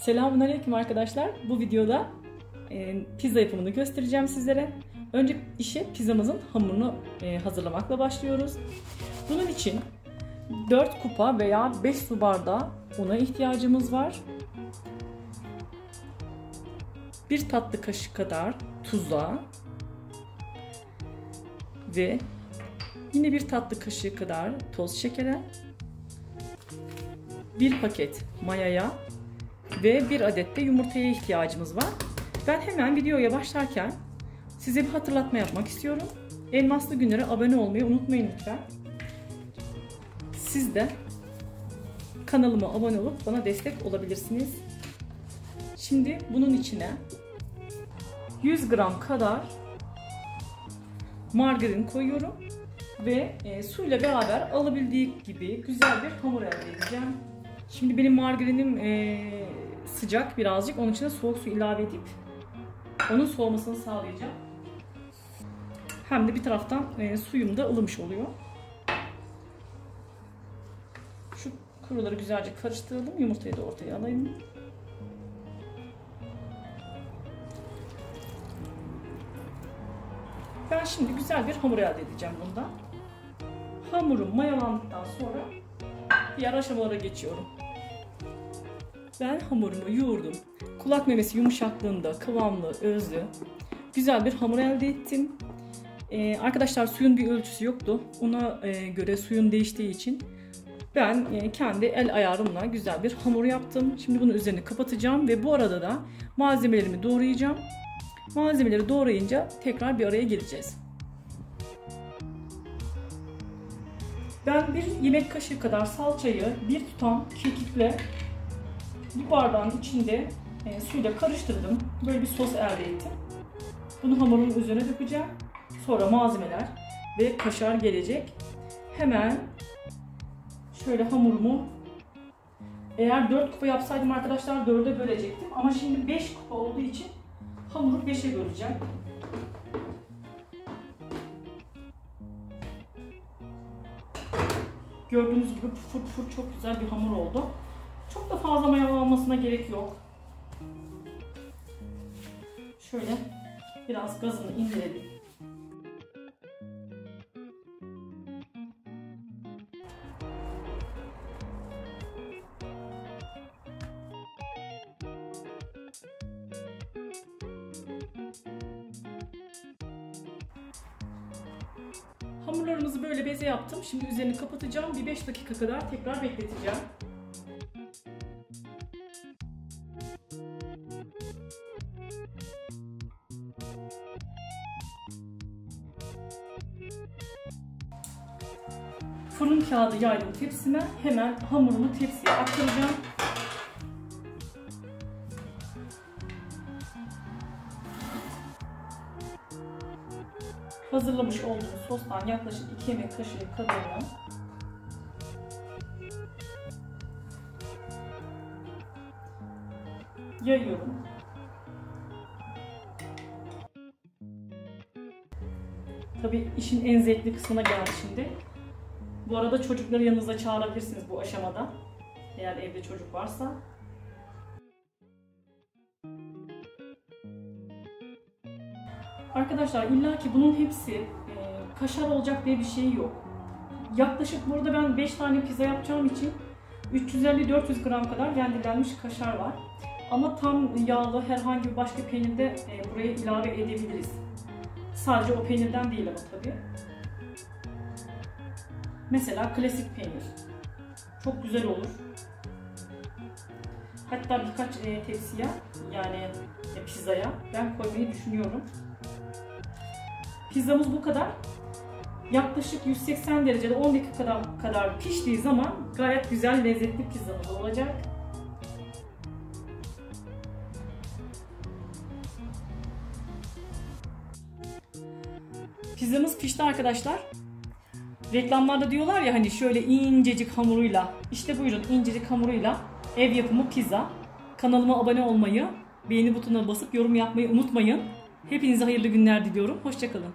Selamünaleyküm arkadaşlar. Bu videoda e, pizza yapımını göstereceğim sizlere. Önce işe pizzamızın hamurunu e, hazırlamakla başlıyoruz. Bunun için 4 kupa veya 5 su bardağı una ihtiyacımız var. 1 tatlı kaşık kadar tuza ve yine bir tatlı kaşığı kadar toz şekere, bir paket mayaya ve bir adet de yumurtaya ihtiyacımız var. Ben hemen videoya başlarken size bir hatırlatma yapmak istiyorum. Elmaslı Günler'e abone olmayı unutmayın lütfen. Siz de kanalıma abone olup bana destek olabilirsiniz. Şimdi bunun içine 100 gram kadar margarin koyuyorum ve e, suyla beraber alabildiği gibi güzel bir hamur elde edeceğim. Şimdi benim margarinim e, sıcak birazcık. Onun için de soğuk su ilave edip onun soğumasını sağlayacağım. Hem de bir taraftan e, suyum da ılımış oluyor. Şu kuruları güzelce karıştıralım. Yumurtayı da ortaya alayım. Ben şimdi güzel bir hamur elde edeceğim bundan. Hamurum mayalandıktan sonra diğer aşamalara geçiyorum. Ben hamurumu yoğurdum. Kulak memesi yumuşaklığında kıvamlı, özlü, güzel bir hamur elde ettim. Ee, arkadaşlar suyun bir ölçüsü yoktu. Ona e, göre suyun değiştiği için ben e, kendi el ayarımla güzel bir hamur yaptım. Şimdi bunu üzerini kapatacağım ve bu arada da malzemelerimi doğrayacağım. Malzemeleri doğrayınca tekrar bir araya geleceğiz. Ben bir yemek kaşığı kadar salçayı bir tutam kekikle bu bardağın içinde e, suyla karıştırdım. Böyle bir sos elde ettim. Bunu hamurun üzerine dökeceğim. Sonra malzemeler ve kaşar gelecek. Hemen şöyle hamurumu eğer 4 kupa yapsaydım arkadaşlar 4'e bölecektim. Ama şimdi 5 kupa olduğu için hamuru 5'e böleceğim. Gördüğünüz gibi pufur pufur çok güzel bir hamur oldu. Çok da fazla mayalanmasına gerek yok. Şöyle biraz gazını indirelim. Hamurlarımızı böyle beze yaptım. Şimdi üzerini kapatacağım. Bir 5 dakika kadar tekrar bekleteceğim. Fırın kağıdı yaydım tepsime. Hemen hamurumu tepsiye aktaracağım. Hazırlamış olduğum sostan yaklaşık 2 yemek kaşığı kadarını yayıyorum. Tabi işin en zevkli kısmına geldi şimdi. Bu arada çocukları yanınıza çağırabilirsiniz bu aşamada. Eğer evde çocuk varsa. Arkadaşlar illa ki bunun hepsi e, kaşar olacak diye bir şey yok. Yaklaşık burada ben 5 tane pizza yapacağım için 350-400 gram kadar rendelenmiş kaşar var. Ama tam yağlı herhangi bir başka peynirde e, buraya ilave edebiliriz. Sadece o peynirden değil ama tabii. Mesela klasik peynir. Çok güzel olur. Hatta birkaç e, tepsiye yani e, pizzaya ben koymayı düşünüyorum. Pizzamız bu kadar. Yaklaşık 180 derecede 10 dakika kadar, piştiği zaman gayet güzel lezzetli pizzamız olacak. Pizzamız pişti arkadaşlar. Reklamlarda diyorlar ya hani şöyle incecik hamuruyla. İşte buyurun incecik hamuruyla ev yapımı pizza. Kanalıma abone olmayı, beğeni butonuna basıp yorum yapmayı unutmayın. Hepinize hayırlı günler diliyorum. Hoşçakalın.